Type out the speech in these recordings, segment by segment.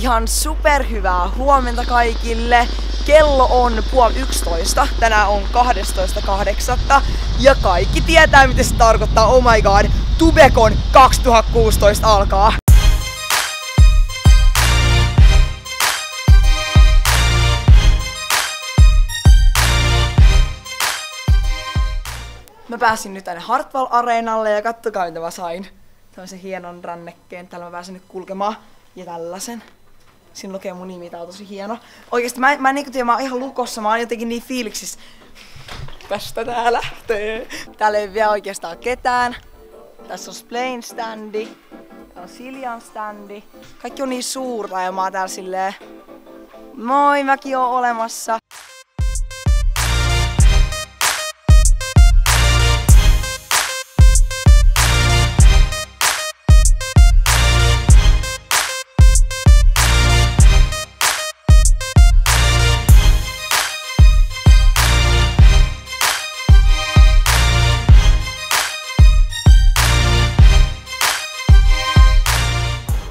Ihan superhyvää huomenta kaikille. Kello on puoli yksitoista. Tänään on 12.8. Ja kaikki tietää mitä se tarkoittaa. Oh my god. Tubekon 2016 alkaa. Mä pääsin nyt tänne Hartwall Areenalle ja kattokaa mitä mä sain. Tämmöisen hienon rannekkeen. Täällä mä pääsen nyt kulkemaan. Ja tällaisen. Siinä lukee mun nimi, tää on tosi hieno. Oikeesti mä, mä en niinku tiedä, mä oon ihan lukossa, mä oon jotenkin niin fiiliksissä. Tästä tää lähtee. Täällä ei vielä oikeastaan ketään. Tässä on Splain standi. Täällä on Siljan standi. Kaikki on niin suurta ja mä oon täällä silleen... Moi, mäkin oon olemassa.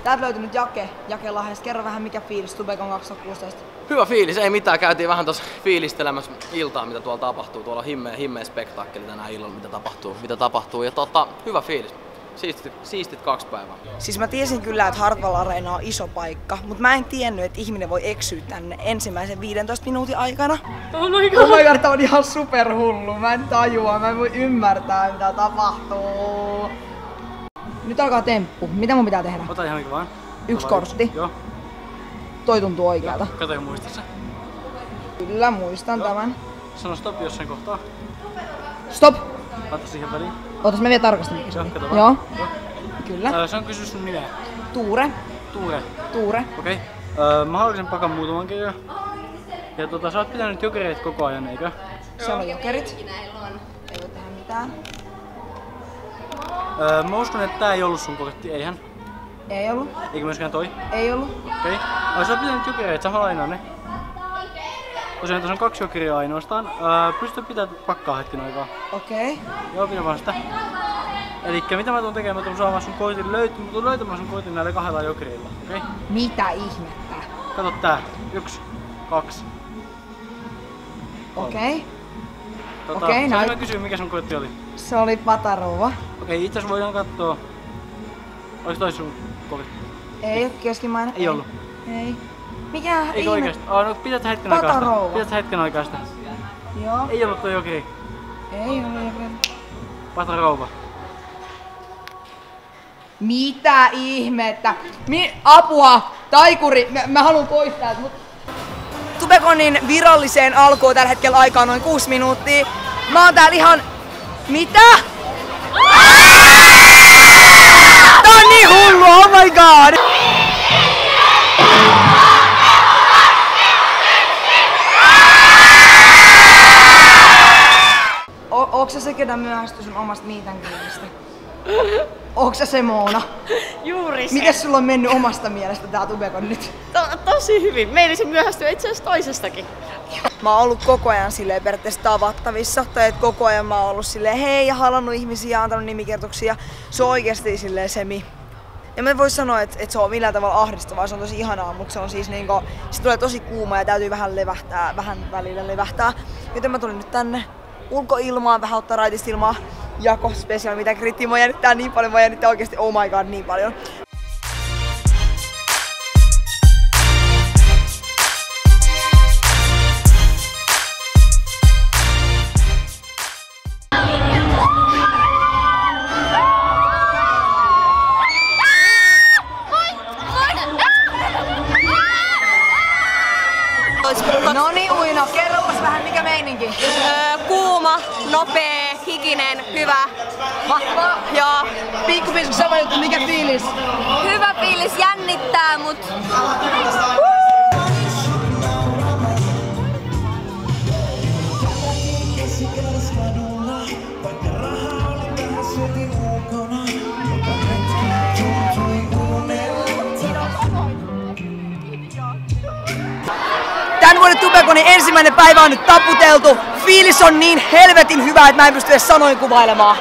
Täältä löytyy nyt Jake, Jake Lahes. Kerro vähän mikä fiilis Tubekon 2016. Hyvä fiilis, ei mitään. Käytiin vähän tuossa fiilistelemässä iltaa, mitä tuolla tapahtuu. Tuolla himmeä, himmeä spektaakkeli tänään illalla, mitä tapahtuu. Mitä tapahtuu. Ja tota, hyvä fiilis. Siistit, siistit kaksi päivää. Siis mä tiesin kyllä, että Hartwall Arena on iso paikka, mutta mä en tiennyt, että ihminen voi eksyä tänne ensimmäisen 15 minuutin aikana. Oh my god. Oh my god, tää on ihan superhullu. Mä en tajua, mä en voi ymmärtää mitä tapahtuu. Nyt alkaa temppu. Mitä mun pitää tehdä? Ota ihan mikä vaan. Yksi Ota kortti. Joo. Toi tuntuu oikealta. Kato ja muista se. Kyllä, muistan tämän. Sano stop jossain kohtaa. Stop! Laita siihen väliin. Ootas mä vielä tarkastan se Joo, kato vaan. Joo, Joo. kyllä. Ää, saan kysyä sun nimeä. Tuure. Tuure. Tuure. Okei. Okay. mä haluaisin pakan muutaman kirjan. Ja tota, sä oot pitänyt jokereita koko ajan, eikö? Siellä on jokerit. Ei voi tehdä mitään. Öö, mä uskon, että tää ei ollut sun kortti, eihän. Ei ollut. Eikä myöskään toi. Ei ollut. Okei. Okay. Oot pitänyt jokereita, sä lainaa ne. Tosiaan tässä on kaksi jokeria ainoastaan. Öö, pysty pitää pakkaa hetken aikaa. Okei. Okay. Joo, pidä vaan sitä. Elikkä mitä mä tuun tekemään? Mä tuun saamaan sun kortin löyt- mä tuun löytämään sun kortin näillä kahdella jokerilla. Okei? Okay? Mitä ihmettä? Kato tää. Yksi, kaksi. Okei. Okay. Tota, Okei, okay, mä kysyä mikä sun kortti oli. Se oli Patarouva. Okei, okay, itse asiassa voidaan katsoa. Olis toi sun kortti? Ei ole keskimainen. Ei ollut. Ei. Mikä Eikö ihme? oikeesti? Oh, no pidät hetken aikaa sitä. Patarouva. Pidät hetken aikaa sitä. Joo. Ei ollut toi jokeri. Ei ole jokeri. Pata rouva. Mitä ihmettä? Mi- apua! Taikuri! Mä, mä haluan pois täältä, mut... Tubekonin viralliseen alkuun tällä hetkellä aikaa noin 6 minuuttia. Mä oon täällä ihan... Mitä? Tää on niin hullu, oh my god! O- Onko se se, ketä myöhästyi sun omasta miitänkirjasta? Onko se se Moona? Juuri se. Miten sulla on mennyt omasta mielestä tää Tubekon nyt? To- tosi hyvin. Meillä se myöhästyy itse asiassa toisestakin. Mä oon ollut koko ajan silleen periaatteessa tavattavissa, tai että koko ajan mä oon ollut silleen hei ja halannut ihmisiä ja antanut nimikertoksia. Se on oikeasti silleen semi. En mä voi sanoa, että, että se on millään tavalla ahdistavaa, se on tosi ihanaa, mutta se on siis niinku, se tulee tosi kuuma ja täytyy vähän levähtää, vähän välillä levähtää. Joten mä tulin nyt tänne ulkoilmaan, vähän ottaa raitista ilmaa. Jako special, mitä kritti, mua jännittää niin paljon, mua jännittää oikeasti oh my god niin paljon. No niin Uino, kerropas vähän mikä meininki. Kuuma, nopea, hikinen, hyvä. Mahtavaa. Joo. Pikkupisku sama juttu, mikä fiilis? Hyvä fiilis, jännittää, mut Tän vuoden Tubekonin ensimmäinen päivä on nyt taputeltu. Fiilis on niin helvetin hyvä, että mä en pysty edes sanoin kuvailemaan.